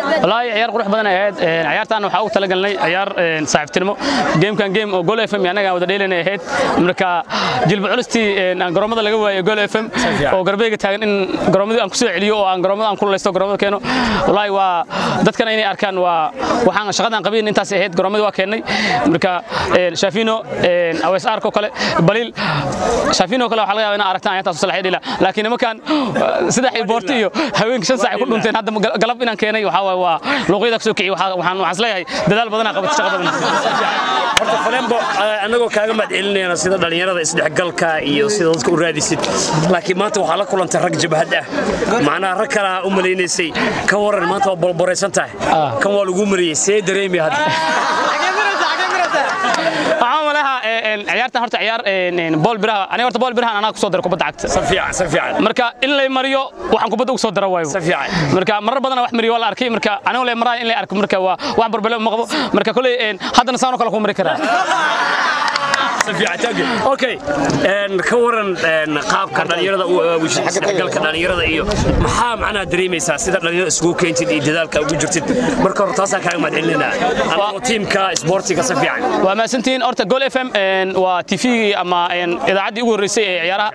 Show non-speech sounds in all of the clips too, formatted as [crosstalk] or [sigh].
wallaahi ciyaar qurux badan ay ahayd. Ciyaartaan waxaa ugu talagalnay ciyaar saaxiibtinimo. Geemkan geem oo gol fm annaga wada dheelan ay ahayd. Marka jilba culistii garoomada laga waayay gol fm oo garbeyga taagan in garoomadii aan ku soo celiyo oo aan garoomada aan ku laysto garoomada keeno. Wallaahi waa dadkana inay arkaan waa waxaan shaqadan qabiin intaas ahayd garoomadii waa keennay marka shaafino awees arko kale baliil shaafino kale waxaa laga yaabaa inaa aragtaan ciyaartaas salaxay dhila laakiin nimankan saddex iyo boorti iyo haweenka shan saac ku dhunteen hadda galab inaan keenay waxaa waay waa luuqyada ka soo kiciy waxaan waxaan is leeyahay dadaal badanaa qabatay shaqa badan. Horta falembo annagoo kaaga mahadcelinayna sida dhallinyarada isdhexgalka iyo sida dadka u raadisid. Laakiin maanta waxaa la kulantay rag jabhad ah. Macnaha rag kalaa u malaynaysay ka waran maanta waa bolboraysan tahay kan waa lagu mariyey see dareemi hadda ciyaartan horta ciyaar bool biraha aniga horta bool birahan anaa ku soo dara kubadda cagta. Si fiican si fiican. Marka in lay mariyo waxaan kubadda ugu soo dara waayo. Si fiican. Marka marar badan wax mariyo waa la arkay marka aniga lay maraa in lay arko marka waa wax barbale ma qabo. Marka kulay haddana saan oo kale ku mari karaa [laughs] okay ka waran qaabka dhalinyarada isdhexgalka dhalinyarada iyo maxaa macnaha dareemaysaa sida dhalinyarada isugu keentid iyo dadaalka ugu jirtid? Marka hore taasaan kaaga mahadcelinaa anagoo tiimka isboortiga si fiican waa mahadsantihiin horta gol f m waa tvgii ama idaacaddii ugu horreysay ee ciyaaraha.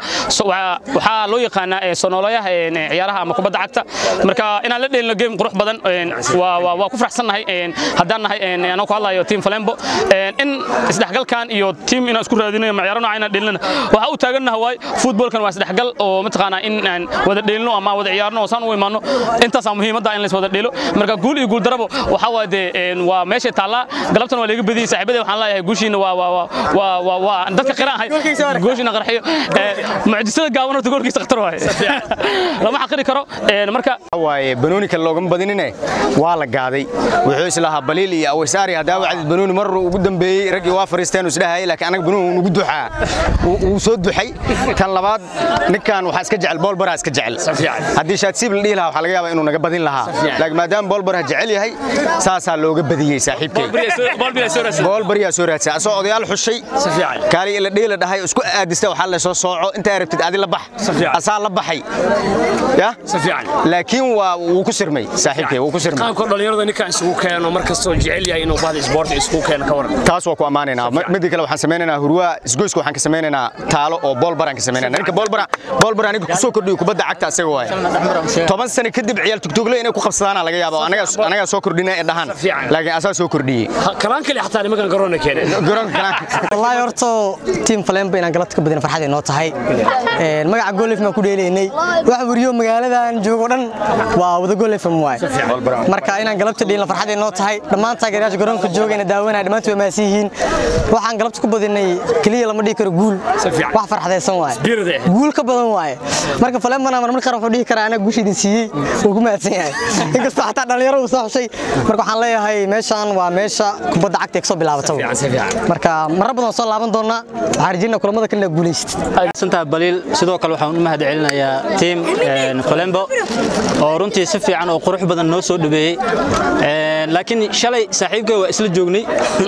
Waxaa loo yaqaanaa sonoolayaha ciyaaraha ama kubadda cagta. Marka inaan la dheelino game qurux badan waa ku faraxsannahay haddaan nahay anoo ku hadlayo tiim falembo. In isdhexgalkan iyo tiim inaan isku raadinayo maciyaaro nooca inaan dheelina waxaa u taagannaha waay futbolkan waa isdhexgal oo mataqaanaa in aan wada dheelino ama wada ciyaarno oo saan u imaano intaasaa muhiimadda in lays wada dheelo. Marka guul iyo guul darabo waxaa waa dee waa meeshay taallaa. Galabtan waa laga badiyey saaxiibadee waxaan leeyahay guushiina waa waa waa waa waa dadka qiraan ahay guushiina qarxiyo. Mucjisada gaaban horta goolkiisa khatar waaye. [laughs] Lama xaqiri karo. Marka waaye banooni kale loogama badinine waa la gaaday. Wuxuu islahaa baliil iyo aweysaari haddaa wacdid banooni mar ugu dambeeyey raggii waa fariisteen isdhahayay laakiin anaga banooni nugu duxaa. Wuu soo duxay. Kan labaad ninkan waxaa iska jecel boolbaraa iska jecel. Haddii shaadsiib la dhihi lahaa waxaa laga yaabaa inuu naga badin lahaa. Laakiin maadaama boolbaraha jecel yahay saasaa looga badiyey saaxiibkay. Boolbariyaa soo raadsa asoo odayaal xushay. Kaali ila dhiila dhahay isku aadista waxaa la soo sooco. Intaa rabtid adi la bax. Asaa la baxay. Ya? Laakiin waa wuu ku sirmay. Saaxiibkay wuu ku sirmay. Qaabka dhalinyarada ninkan isugu keeno mar kastoo jecel yahay inuu bahda isboorti isugu keeno ka waran. Taas waa ku ammaanaynaa midda kale waxaan samaynaynaa hurwaa isgoyska waxaan ka samaynaynaa taalo oo boolbaraan ka samaynayna ninka boolbara boolbara aniga ku soo kordhiyo kubadda cagta asaga waaye. Toban sano kadib ciyaal tugtugle inay ku qabsadaana laga yaabo. Anagaa soo kordhina ee dhahan laakiin asaa soo kordhiyey. Kalaan kale xataa nimankan garoona keeneen [laughs] wallaahi horto tiim falemba inaan galabta ka badin farxad noo tahay. Magaca golif maan ku dheelaynay. Wax wariyo magaaladan joogo dhan waa wada golifm waay marka inaan galabta dheelna farxad noo tahay dhammaan taageerayaasha garoonka joogayna daawanaya dhammaantood waa maasi yihiin waxaan galabta ku badinay keliya lama dhihi karo guul. Wax farxadaysan waaye. Guul ka badan waaye. Marka falembana marmar qaar wuxuu dhihi karaa anaa guusha idin siiyey wuu ku mahadsan yahay. [laughs] Inkastoo xataa dhalinyaro uu soo xushay marka waxaan leeyahay meeshaan waa meesha kubadda cagta ee ka soo bilaabata marka marar badan soo laaban doonaa waxaan rajayna kulamada kalena guulaysatid santaha baliil sidoo kale waxaan u mahad celinayaa tiim falembo oo runtii si fiican oo qurux badan noo soo dhabeeyey. Laakiin shalay saaxiibkay waa isla joognay.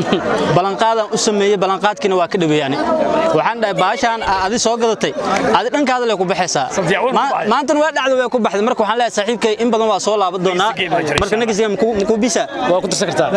[laughs] Ballanqaadaan u sameeyey ballanqaadkiina waa ka dhabeeyey ani waxaan dhahay baashaan adi soo gadatay. Adi dhankaada lay ku baxaysaa. Maantana waa dhacda way ku baxday. Marka waxaan leeyahay saaxiibkay in badan waa soo laaban doonaa. Marka nagisga makuu bisa. Waa ku tirsan kartaa